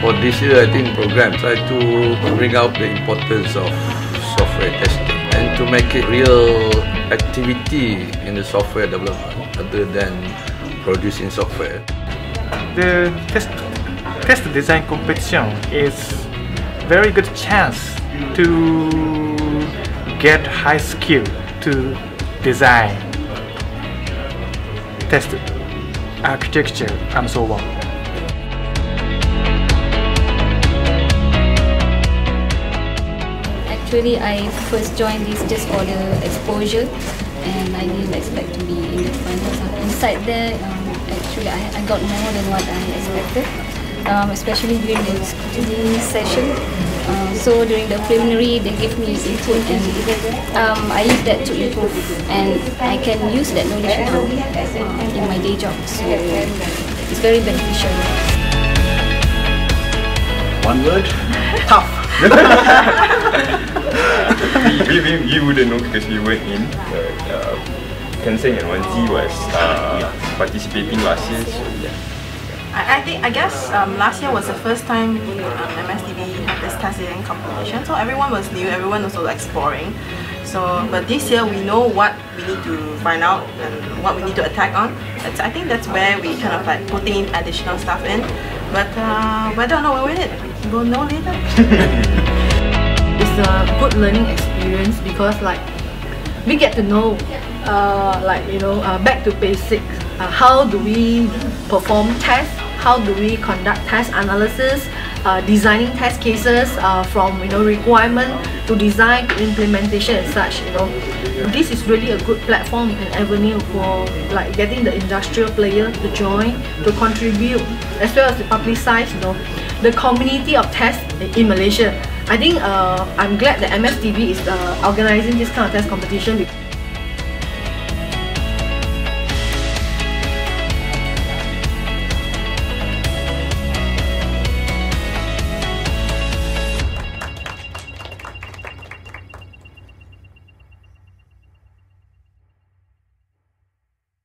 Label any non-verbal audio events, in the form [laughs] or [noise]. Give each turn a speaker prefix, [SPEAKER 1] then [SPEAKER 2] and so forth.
[SPEAKER 1] For this year, I think program try to bring out the importance of software testing and to make it real activity in the software development other than producing software.
[SPEAKER 2] The test test design competition is very good chance to get high skill to design, test architecture and so on.
[SPEAKER 3] Actually, I first joined this just for the exposure and I didn't expect to be in the finals. Inside there, um, actually, I, I got more than what I expected, um, especially during the scrutiny session. Uh, so during the preliminary, they gave me input and um, I use that to improve and I can use that knowledge now uh, in my day job. So it's very beneficial.
[SPEAKER 4] One word? Tough.
[SPEAKER 5] We, we, we wouldn't know because we weren't in. Uh, Kensing and Wanzi was uh, participating last year, so yeah.
[SPEAKER 6] I, I think I guess um, last year was the first time um, MSTB had this design competition, so everyone was new, everyone was also exploring. So, but this year we know what we need to find out and what we need to attack on. That's, I think that's where we kind of like putting in additional stuff in. But uh, whether or not we win it, we'll know later. [laughs]
[SPEAKER 7] it's a good learning experience because like we get to know uh, like you know uh, back to basics uh, how do we perform tests how do we conduct test analysis uh, designing test cases uh, from you know requirement to design to implementation and such you know. This is really a good platform and avenue for like getting the industrial player to join to contribute as well as to publicize you know. The community of tests in Malaysia. I think uh, I'm glad that MSTB is uh, organizing this kind of test competition